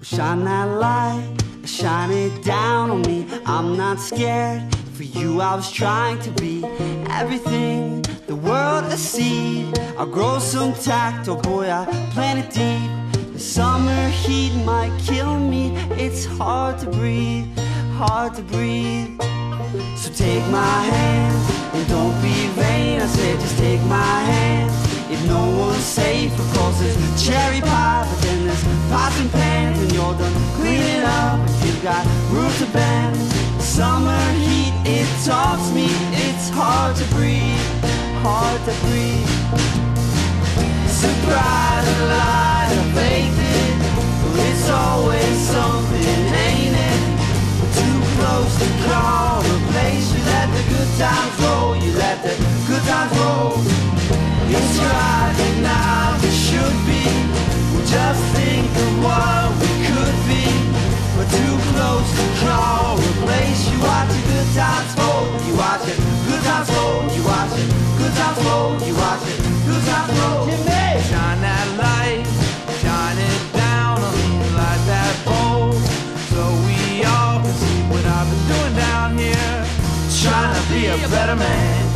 Shine that light, shine it down on me. I'm not scared. For you, I was trying to be everything. The world a seed. I'll grow some tact. Oh boy, I plant it deep. The summer heat might kill me. It's hard to breathe, hard to breathe. So take my hand and don't be vain. I said, just take my hand. If no one's safe, of course, there's cherry pie, but then there's pots and pans, you're done cleaning up. You've got room to bend, summer heat, it talks me. It's hard to breathe, hard to breathe. Surprise, a lie, a it. It's always something, ain't it? Too close to call a place. You let the good times roll, you let the good times roll. It's right Good times roll, you watch it. Good times roll. Shine that light, shine it down on me like that so we all can see what I've been doing down here. To be a better man.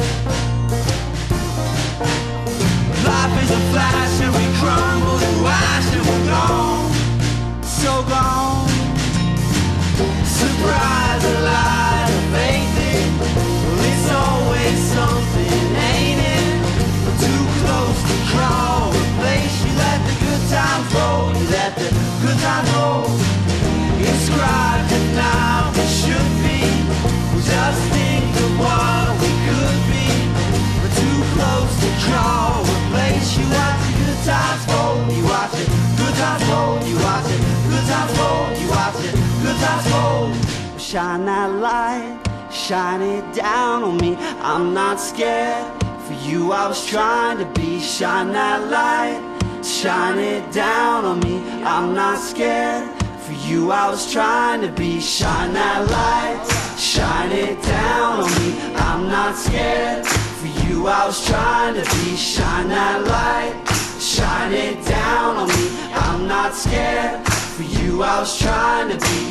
Let the good times roll. Inscribed and now it should be. Just what we could be, too close to place you watch good times you watch it. Good times you watch it. Good times you watch it. Good times. Shine that light, shine it down on me. I'm not scared. For you, I was trying to be. Shine that light, shine it down on me. I'm not scared. For you, I was trying to be. Shine that light, shine it down on me. I'm not scared. For you, I was trying to be. Shine that light, shine it down on me. I'm not scared. For you, I was trying to be.